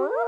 Oh.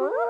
Huh?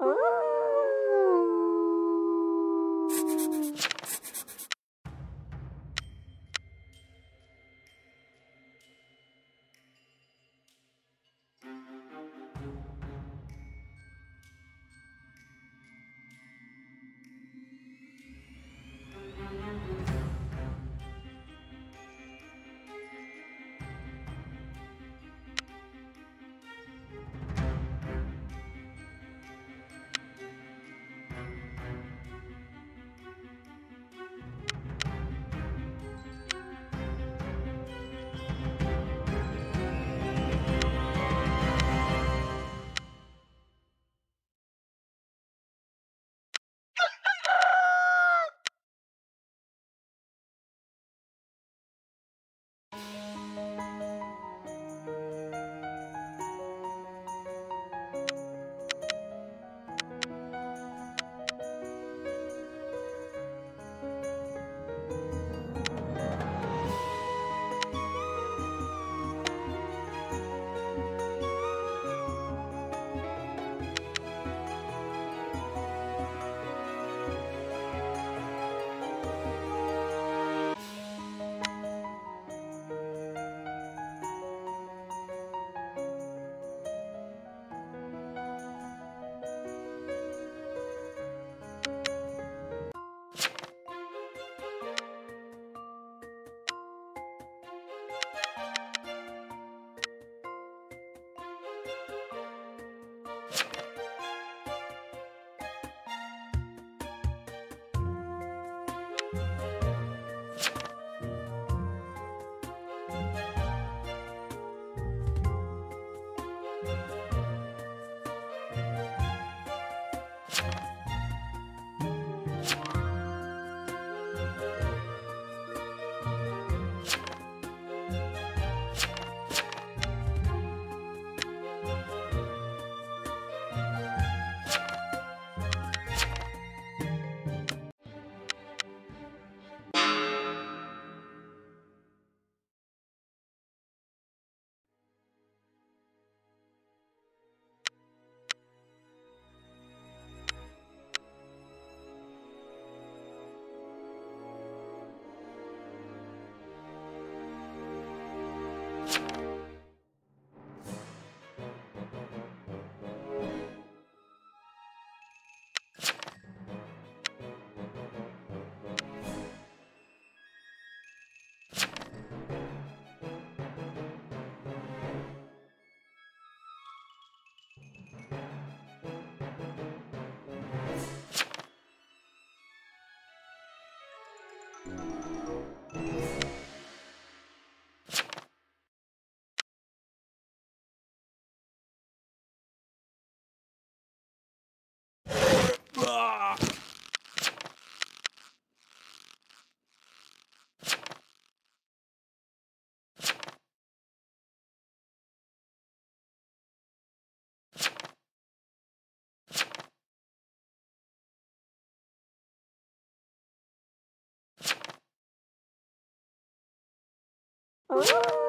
Oh. Oh.